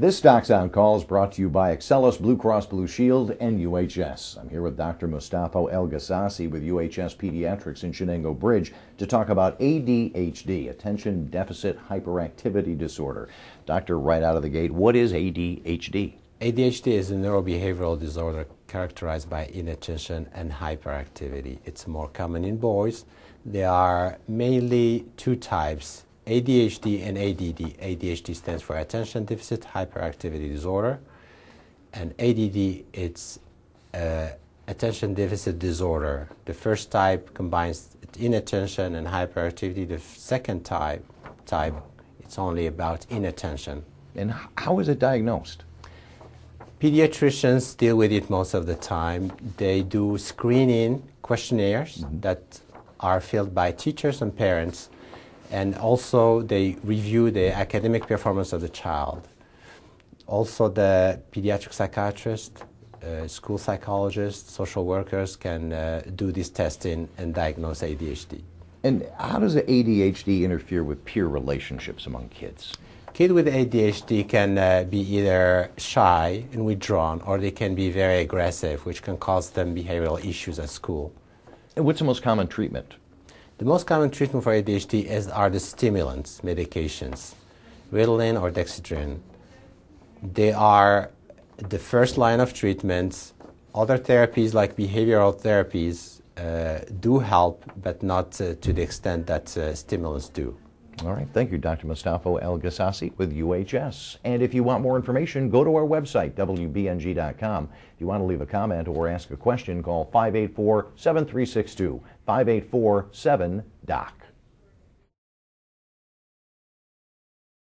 This Docs on Call is brought to you by Excellus Blue Cross Blue Shield and UHS. I'm here with Dr. Mustafa El Ghissassi with UHS Pediatrics in Chenango Bridge to talk about ADHD, Attention Deficit Hyperactivity Disorder. Doctor, right out of the gate, what is ADHD? ADHD is a neurobehavioral disorder characterized by inattention and hyperactivity. It's more common in boys. There are mainly two types ADHD and ADD. ADHD stands for Attention Deficit Hyperactivity Disorder, and ADD it's uh, Attention Deficit Disorder. The first type combines inattention and hyperactivity. The second type, type it's only about inattention. And how is it diagnosed? Pediatricians deal with it most of the time. They do screening questionnaires mm-hmm. that are filled by teachers and parents and also they review the academic performance of the child. Also, the pediatric psychiatrist, uh, school psychologists, social workers can uh, do this testing and diagnose ADHD. And how does the ADHD interfere with peer relationships among kids? Kids with ADHD can uh, be either shy and withdrawn, or they can be very aggressive, which can cause them behavioral issues at school. And what's the most common treatment? The most common treatment for ADHD is, are the stimulants, medications, Ritalin or Dexedrine. They are the first line of treatments. Other therapies like behavioral therapies uh, do help, but not uh, to the extent that uh, stimulants do. All right. Thank you, Dr. Mustafa El Ghissassi with UHS. And if you want more information, go to our website, WBNG.com. If you want to leave a comment or ask a question, call 584 7362 584 7 DOC.